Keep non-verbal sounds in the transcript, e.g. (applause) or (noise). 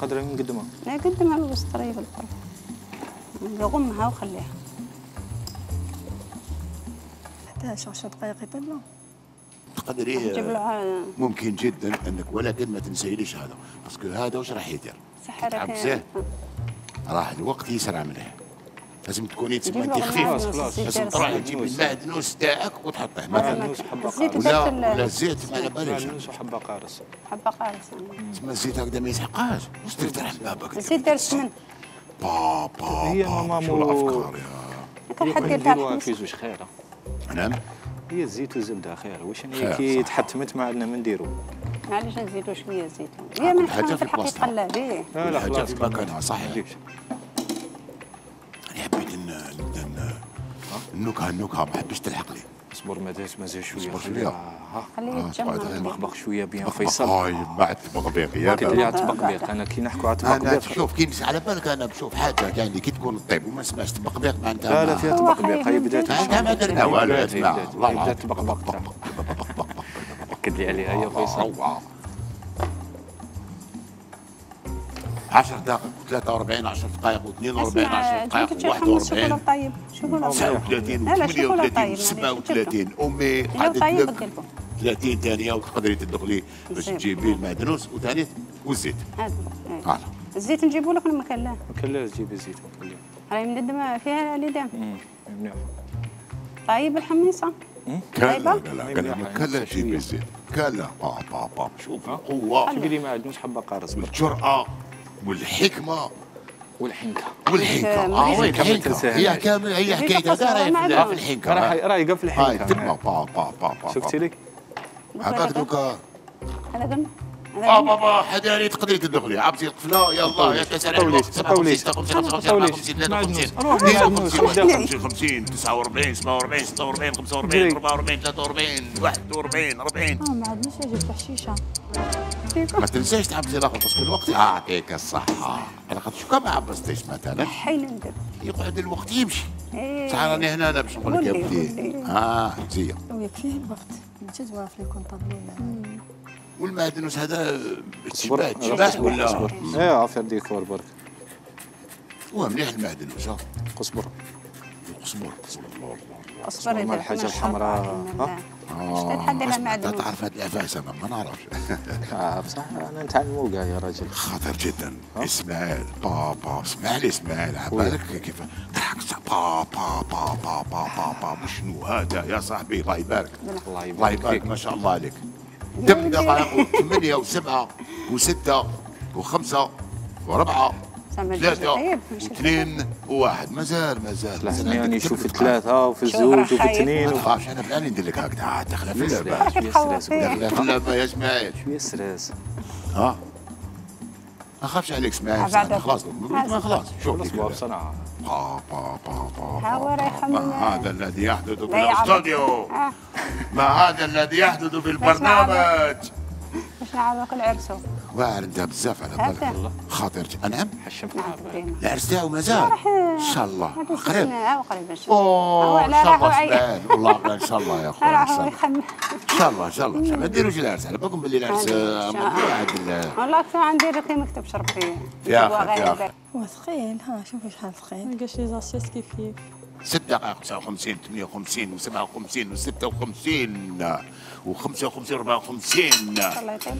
قدر نقدمها لا قدمها بالبسطرية بالقرب غمها وخليها. 11 10 دقائق يطيبوا تقدري نجيب له ها- ممكن جدا إنك ولكن ما تنسيليش هذا. باسكو هذا واش راح يدير؟ سحرك. تعب بزاف راح الوقت يسرع منه لازم تكوني تسمى انت خفيف لازم تروح. تجيب المعدنوس تاعك وتحطه. مثلا حبة قارص ولا درت ولا الزيت ما على باليش معدنوس وحبه قارص حبة قارصة. تسمى الزيت هكذا ما يسحقهاش واش تقدر بابك؟ الزيت داير السمن بابا هي ماما شو الأفكار يا كان حد يدير زوج خيره نعم. هي الزيت والزبده خير. واش هي كي. تحتمت ما عندنا ما نديرو. معليش نزيدو شوية زيت هي من حاجة في بلاصتها. لا به لا لا في مكانها صحيح. النكهة النكهة ما حبيتش تلحق لي. اصبر مازال مازال شوية اصبر. ها؟ خليه آه، يتجمع. بخبخ شوية بيان بخبخ. فيصل. هاي بعد بغبيق يا قلت لي بابا. تبقبيق أنا كي نحكوا على أنا تبقبيق شوف كي على بالك أنا بشوف حاجة يعني كي تكون طيب وما نسمعش تبقبيق معناتها لا لا فيها هو تبقبيق هي بدات معناتها ما درنا والو يا بدات-. تبقبق. تاع. (laughs) أكد لي عليها يا فيصل. 10 دقائق 43 10 دقائق و42 أسمع 10 دقائق جبت شي حمص شوكولا و41 طيب شوكولا طيب 39 لا لا شوكولا 38 طيب 37 أمي قعدت طيب لك بدلكم 30 ثانية وتقدري تدخلي باش الزيت. تجيبي المعدنوس وثاني والزيت. الزيت نجيبو لك لما كان لا ما كان؟ لا. تجيب الزيت. ما راهي مندمة فيها مليح طيب الحميصة. كلا؟ لا لا كلا مليحة، كلا تجيبي شوية. الزيت. كلا با با با. شوف القوه شو لي معدنوس حبة قارص. برك. والحكمة. والحنكة. والحنكة. آه هي وين كامل الحنكه. هي كامل هي حكايتها. راهي في الحنكه راح يقف في هاي الحنكه تما با با با با. شفتي لك هكاك دوكا هذا بابا حداني تقدري تدخلي. عبتي القفله يلا. يا 57 طوليش. 56 57 طوليش. 54 معدنوس. 53 روح. 52 50 49 47 46 جري. 45 43 41 40 آه ما عندناش جبت حشيشه ما تنساش تعبسي الآخر باسكو الوقت يعطيك الصحة. على خاطر شو ما عبستيش مثلا؟ حين ندير يقعد الوقت يمشي. إيه. صح راني هنا أنا باش نقول لك يا بدي. آه زي ويكفيه الوقت تجوا في الكونطابل والمعدنوس هذا؟ تشبع تشبع ولا؟ اصبر. إيه عافية ديكور برك. هو مليح المعدنوس ها اصبر. اصبر اصبر. اصبر حمص الحمراء. شرطة. ها؟ شتي لحد لها انت معدنوس تعرف هاد العفاس أنا ما نعرفش (laughs) آه بصح أنا نتعلمو كاع يا راجل خطر جدا. إسماعيل بابا اسمع لي إسماعيل عبالك كيف؟ تضحك با با با با با با با. شنو هذا يا صاحبي؟ الله يبارك. الله يبارك ما شاء الله عليك. ثمان دقائق وثمانية وسبعة وستة وخمسة وربعة ثلاثة طيب واثنين وواحد مازال مازال. مازال نشوف ثمان ثلاثة وفي شوف الزوج وفي. اثنين ما تخافش أنا بلاني ندير لك هكذا داخله في اللعبة. داخله في اللعبة يا اسماعيل شوية سلاس ها؟ ما خافش عليك سعد. خلاص ما خلاص شوف خلاص. بصراحة با با با با. ما هذا الذي يحدث في. الأستوديو آه. ما هذا الذي يحدث في البرنامج باش نعاودك العرسو واعر انت بزاف على بالك. خاطر نعم نعم. العرس تاعو مازال. إن شاء الله. قريب. قريب إن شاء الله. أوه هو إن على شاء الله راحو عي- سبحان والله إن شاء الله يا أخويا إن راح شاء الله إن شاء الله إن شاء الله. ما ديروش العرس على بالكم باللي العرس الله. عاد ال- والله كنت عندي كي ما كتبش ربي يا غير يا هذا. هو ثقيل ها شوفي شحال ثقيل. ما لقاش لي زاسيس كيف كيف ست دقائق 59 58 و57 و56 و55 و55 54 الله يطيب